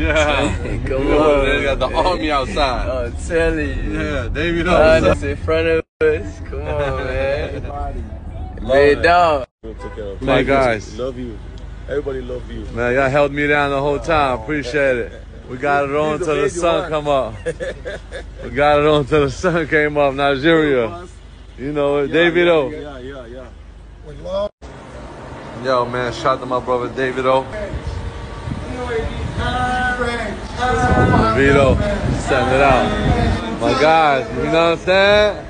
Yeah. Come You know, on. they got the man. army outside. Oh, tell you. Yeah, David Uh, O's. that's in front of us. Come on, man. Love Big dog. We'll take care of it. My guys. Love you. Everybody love you. Man, y'all held me down the whole time. Appreciate it. We got it on He's the till the sun one. come up. we got it on till the sun came up. Nigeria. You know it. Davido. Yeah, yeah, yeah. With love. Yo, man, shout out to my brother Davido. Vito, send it out. My guys, you know what I'm saying?